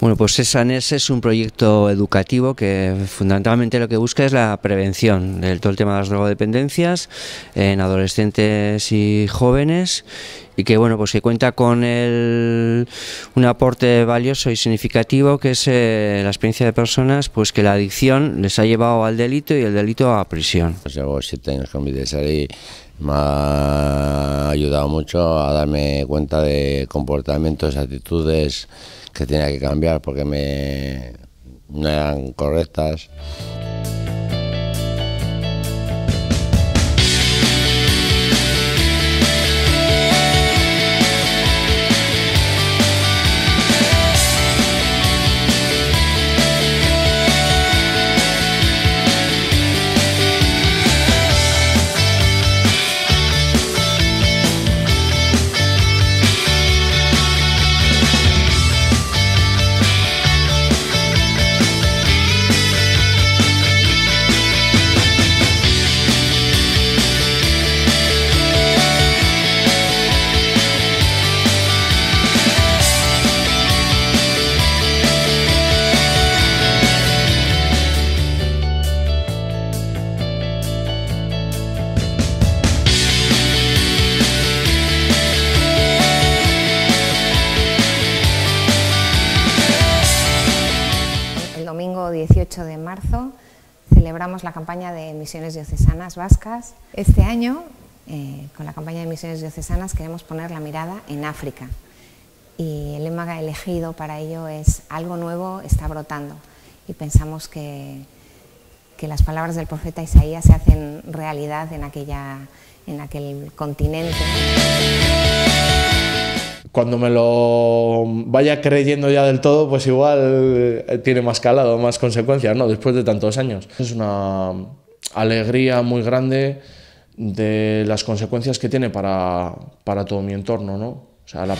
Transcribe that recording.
Bueno, pues ESANES es un proyecto educativo que fundamentalmente lo que busca es la prevención de todo el tema de las drogodependencias en adolescentes y jóvenes y que bueno pues que cuenta con el, un aporte valioso y significativo que es eh, la experiencia de personas pues que la adicción les ha llevado al delito y el delito a prisión. Llevo siete años con y me ha ayudado mucho a darme cuenta de comportamientos, actitudes que tenía que cambiar porque me, no eran correctas. Domingo 18 de marzo celebramos la campaña de misiones diocesanas vascas. Este año, eh, con la campaña de misiones diocesanas, queremos poner la mirada en África. Y el lema elegido para ello es algo nuevo está brotando. Y pensamos que, que las palabras del profeta Isaías se hacen realidad en, aquella, en aquel continente cuando me lo vaya creyendo ya del todo, pues igual eh, tiene más calado, más consecuencias, ¿no? Después de tantos años. Es una alegría muy grande de las consecuencias que tiene para, para todo mi entorno, ¿no? O sea, la...